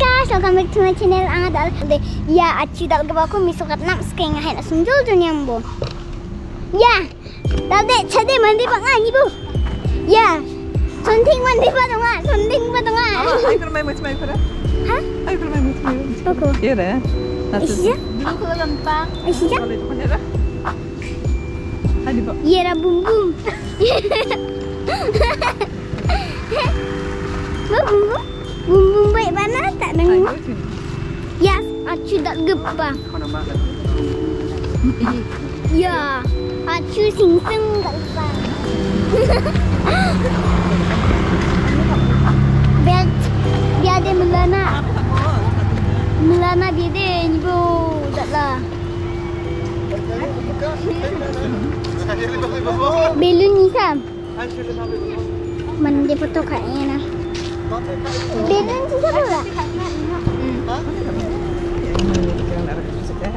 guys, welcome back to my channel ang adal. Ya, aci dal gaba ko misukat nam skeng ngahen sunjul dunyam bo. Ya, dal de chade mandi pa nga ni bu. Ya, sonting mandi pa donga, sonting pa donga. Ay, pero may much may para. Ha? Ay, pero may much may. Bako. Iya deh. Isya? Aku lempang. Isya? Kalau itu kan ya. Hadi, Pak. Yera bum bum. Bum bum. Bum bum baik Nang mak? Ya, aku tak gempa. Ya, aku singseng tak gempa. Biar biar dia melana. Melana dia dia ni bu, taklah. Belum ni sam. Mana dia foto kaya na? Belum siapa la?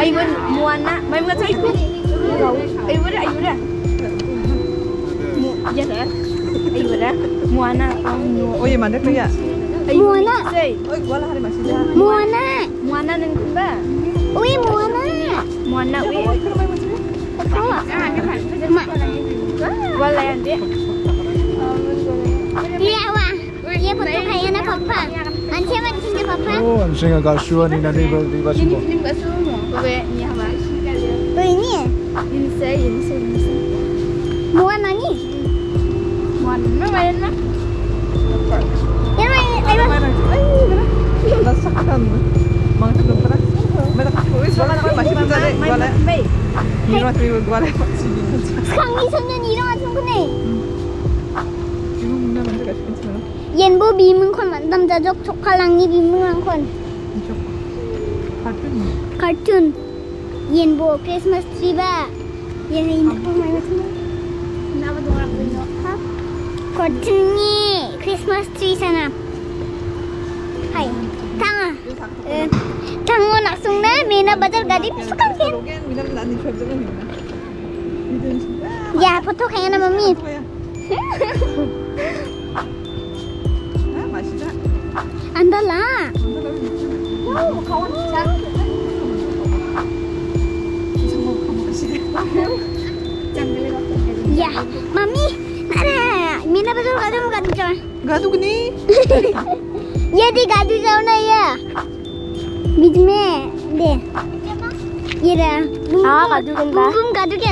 Ayun, muan na. May mga tayo. Ayun, ayun na. Yes, eh. Ayun na. Muan na. Oye, mandek na yan. Muan na. Oy, wala hari masih. Muan na. Muan na nang kumba. Uy, muan na. Muan na, uy. Không ạ. Mà. Wala yan, di. Di, wala. 이제 보통 하이에나 거판 안심은 진짜 거판 오 안심은 가수원 이나 리버 리버 친구 니님 가수 뭐왜 니하마 왜니 인세 인세 인세 뭐야 나니 뭐하는 거 말했나 여러분 여러분 나 착한 망치 좀 봐라 내가 갖고 있어 나 마시 문자네 이거네 이런 것들이 이거네 스강이 성년이 일어나서 그네 Yan bo bimeng kon man dam jajok chokka lang ni bimeng lang kon. Ini Kartun. Cartoon. Yan bo Christmas tree ba? Yan ay hindi ko may matama. Kenapa tuh orang punya? Ha? Cartoon ni Christmas tree sana. Hai. Tanga. Tango langsung na mina badal gadi suka bilang nggak nih siapa nih. Ya, foto kayaknya na mami. gadi jawa. Gaduh gini. ये दी गाजू जाओ ना ये बीच में दे ये रहा बुम हाँ, बुम, गाजू बुम गंदा। बुम गाजू क्या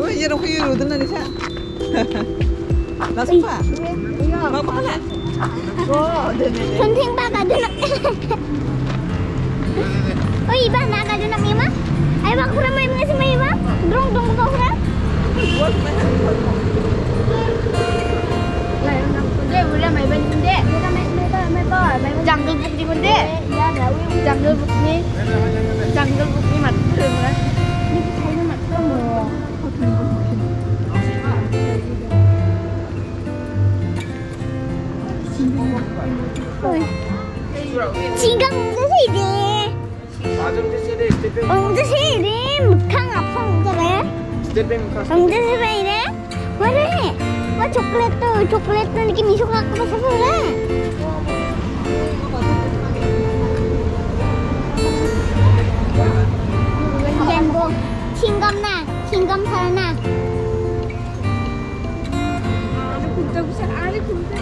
Oh iya dong hiu tuh nanti saya. Langsung pak. Mau apa lah? Oh, deh deh. संथिंग बा गाजू ना ओ इबा ना गाजू ना मीमा आई बा खुरा मैं में से Dimunde. Jungle book ni. Jungle book ni mat terus kan. Ini kayaknya mat terus. 지가 웅드시리 아정드시리 웅드시리 무캉 아파 웅드래 웅드시리 뭐래 뭐 초콜릿도 초콜릿도 이렇게 미소가 아까 봐서 그래 킹검나 킹검사나 아니 군대 무슨 아니 군대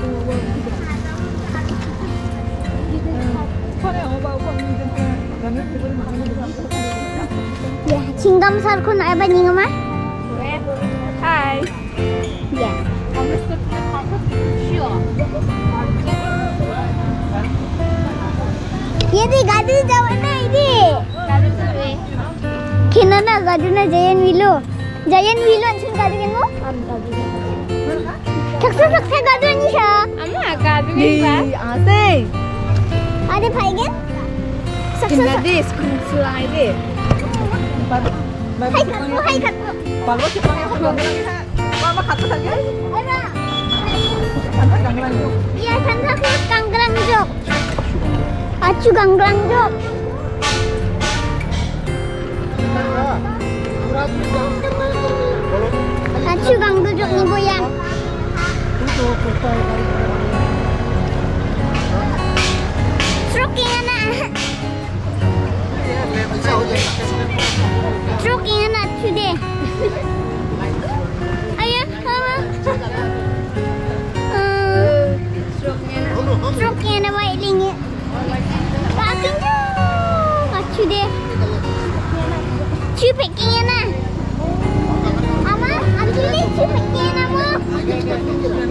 Ya, cingam sarkun apa nih, Mama? kaduna jayan wilo jayan wilo ansun kaduna mo am kaduna. Kaksa kaksa kaduna ni sa amma kaduna ba ase ade phaigen saksa like this kunsu like hai katku hai katku palwa kitang ako mama katku tagi ana ana ganglang iya sansa ke ganglang jok. Acu ganglang jok. 啊。Terima. chip again. Mama, I'm doing chip again, anh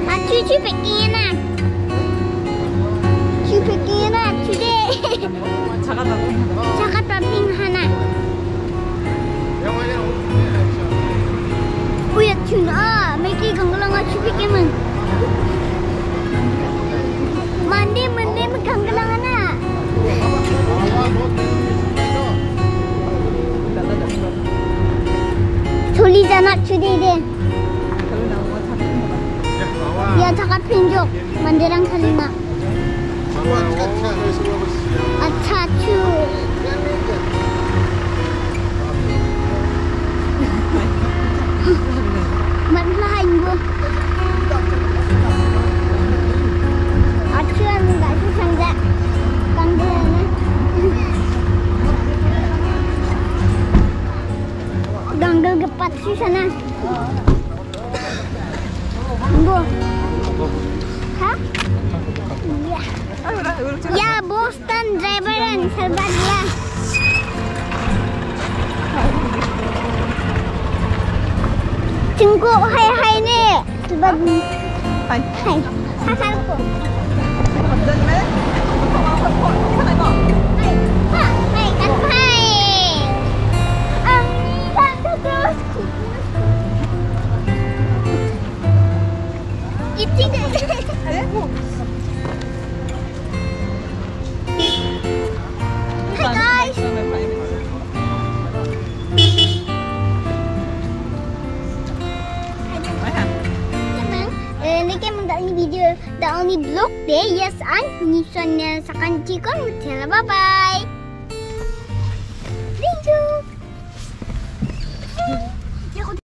I'm doing chip again. 주디든. 야, 자가핀족 만드랑 살리나. 아차추. Bu. Ya. Ya, Boston Driveran Salvador. Ya. Cengkuk hai hai ni. Sebab hai. Hai. Sasalku. Jangan main. Kau mau kau kau. Kau nak kau. Video dah ni blog deh. Yes, an ni soalnya sakan cikon. Bye bye.